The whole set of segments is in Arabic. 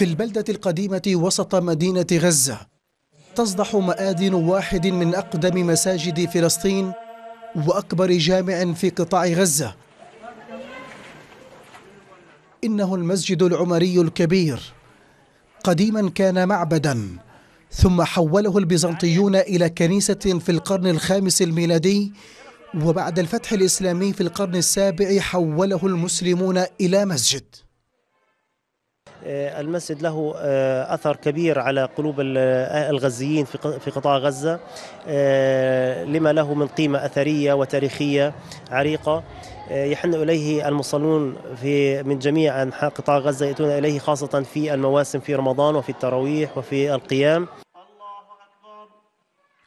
في البلدة القديمة وسط مدينة غزة. تصدح مآذن واحد من أقدم مساجد فلسطين وأكبر جامع في قطاع غزة. إنه المسجد العمري الكبير. قديما كان معبدا ثم حوله البيزنطيون إلى كنيسة في القرن الخامس الميلادي وبعد الفتح الإسلامي في القرن السابع حوله المسلمون إلى مسجد. المسجد له أثر كبير على قلوب الغزيين في قطاع غزة. لما له من قيمة أثرية وتاريخية عريقة. يحن إليه المصلون في من جميع أنحاء قطاع غزة يأتون إليه خاصة في المواسم في رمضان وفي التراويح وفي القيام.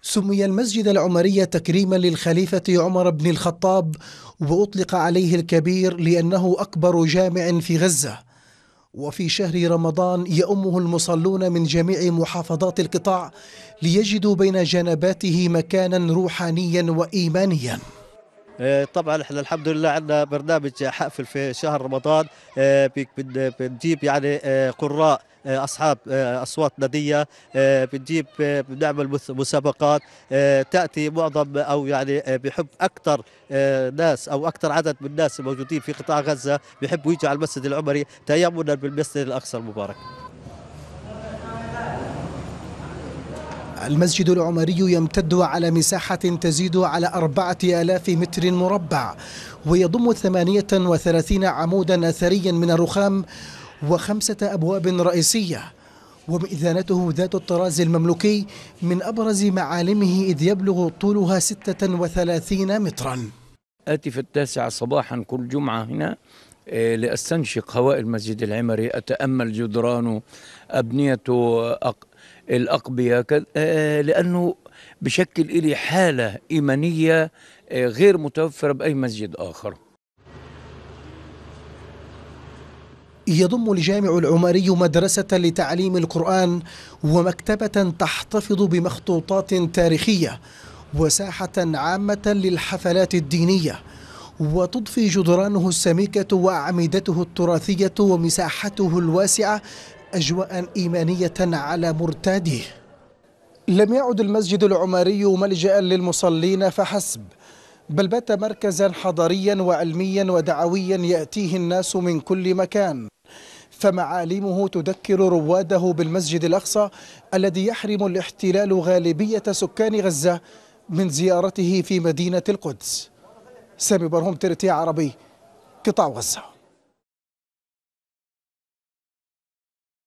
سمي المسجد العمري تكريما للخليفة عمر بن الخطاب وأطلق عليه الكبير لأنه أكبر جامع في غزة. وفي شهر رمضان يؤمه المصلون من جميع محافظات القطاع ليجدوا بين جنباته مكانا روحانيا وإيمانيا. طبعا إحنا الحمد لله عندنا برنامج حافل في شهر رمضان بنجيب يعني قراء أصحاب أصوات نديه بنجيب بنعمل مسابقات تأتي معظم أو يعني بحب أكثر ناس أو أكثر عدد من الناس الموجودين في قطاع غزة بيحبوا يجوا على المسجد العمري تيمنا بالمسجد الأقصى المبارك. المسجد العمري يمتد على مساحة تزيد على أربعة آلاف متر مربع ويضم ثمانية وثلاثين عمودا أثريا من الرخام وخمسة أبواب رئيسية ومئذنته ذات الطراز المملوكي من أبرز معالمه إذ يبلغ طولها ستة وثلاثين مترا. آتي في التاسعة صباحا كل جمعة هنا لأستنشق هواء المسجد العمري أتأمل جدرانه أبنيته الأقبية لأنه بشكل إلي حالة إيمانية غير متوفرة بأي مسجد آخر. يضم الجامع العمري مدرسة لتعليم القرآن ومكتبة تحتفظ بمخطوطات تاريخية وساحة عامة للحفلات الدينية وتضفي جدرانه السميكة وأعمدته التراثية ومساحته الواسعة أجواء إيمانية على مرتاديه لم يعد المسجد العمري ملجأ للمصلين فحسب بل بات مركزا حضاريا وعلميا ودعويا يأتيه الناس من كل مكان. فمعالمه تذكر رواده بالمسجد الأقصى الذي يحرم الاحتلال غالبية سكان غزة من زيارته في مدينة القدس. سامي برهم ترتي عربي قطاع غزة.